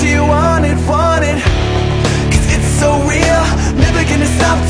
do you want it, want it? Cause it's so real, never gonna stop